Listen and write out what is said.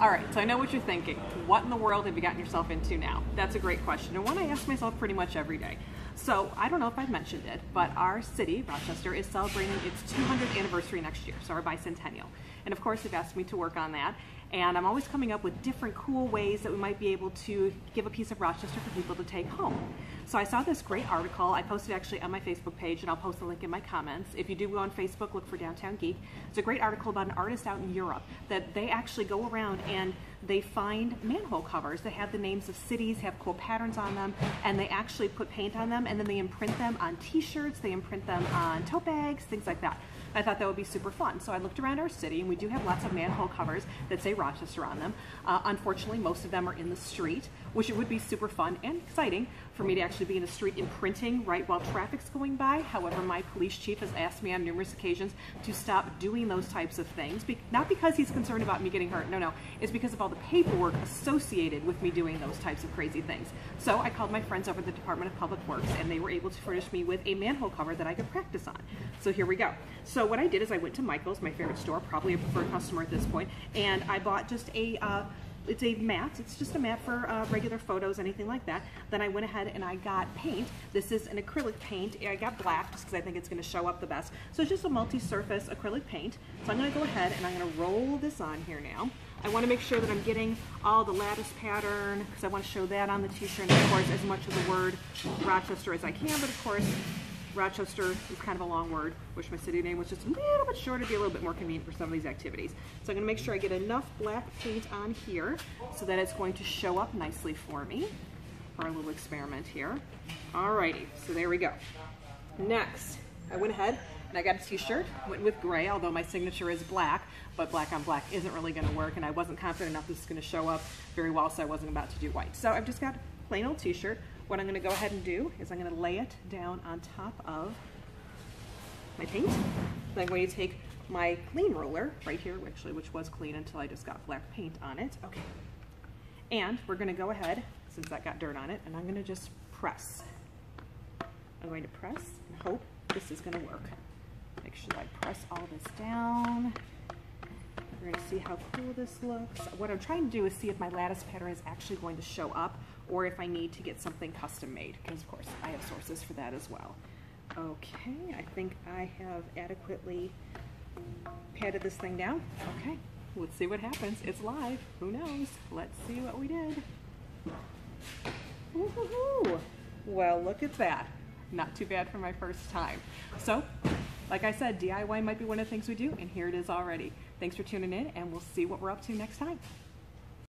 All right, so I know what you're thinking. What in the world have you gotten yourself into now? That's a great question, and one I ask myself pretty much every day. So I don't know if I've mentioned it, but our city, Rochester, is celebrating its 200th anniversary next year, so our bicentennial. And of course, they've asked me to work on that. And I'm always coming up with different cool ways that we might be able to give a piece of Rochester for people to take home. So I saw this great article. I posted actually on my Facebook page, and I'll post a link in my comments. If you do go on Facebook, look for Downtown Geek. It's a great article about an artist out in Europe that they actually go around and they find manhole covers that have the names of cities, have cool patterns on them, and they actually put paint on them, and then they imprint them on t-shirts, they imprint them on tote bags, things like that. I thought that would be super fun. So I looked around our city, and we do have lots of manhole covers that say Rochester on them. Uh, unfortunately, most of them are in the street, which it would be super fun and exciting for me to actually be in the street imprinting right while traffic's going by. However, my police chief has asked me on numerous occasions to stop doing those types of things. Be not because he's concerned about me getting hurt, no, no. It's because of all the paperwork associated with me doing those types of crazy things. So I called my friends over at the Department of Public Works and they were able to furnish me with a manhole cover that I could practice on. So here we go. So what I did is I went to Michael's, my favorite store, probably a preferred customer at this point, and I bought just a uh, it's a mat. It's just a mat for uh, regular photos, anything like that. Then I went ahead and I got paint. This is an acrylic paint. I got black just because I think it's going to show up the best. So it's just a multi-surface acrylic paint. So I'm going to go ahead and I'm going to roll this on here now. I want to make sure that I'm getting all the lattice pattern because I want to show that on the t-shirt and of course as much of the word Rochester as I can, but of course Rochester is kind of a long word. Wish my city name was just a little bit shorter to be a little bit more convenient for some of these activities. So I'm gonna make sure I get enough black paint on here so that it's going to show up nicely for me for our little experiment here. Alrighty, so there we go. Next, I went ahead and I got a t-shirt, went with gray, although my signature is black, but black on black isn't really gonna work and I wasn't confident enough this is gonna show up very well, so I wasn't about to do white. So I've just got a plain old t-shirt what I'm gonna go ahead and do is I'm gonna lay it down on top of my paint. Then I'm going to take my clean roller right here, actually, which was clean until I just got black paint on it. Okay. And we're gonna go ahead, since that got dirt on it, and I'm gonna just press. I'm going to press and hope this is gonna work. Make sure I press all this down. See how cool this looks. What I'm trying to do is see if my lattice pattern is actually going to show up or if I need to get something custom made, because of course I have sources for that as well. Okay, I think I have adequately patted this thing down. Okay, let's see what happens. It's live, who knows? Let's see what we did. Well, look at that. Not too bad for my first time. So, like I said, DIY might be one of the things we do, and here it is already. Thanks for tuning in, and we'll see what we're up to next time.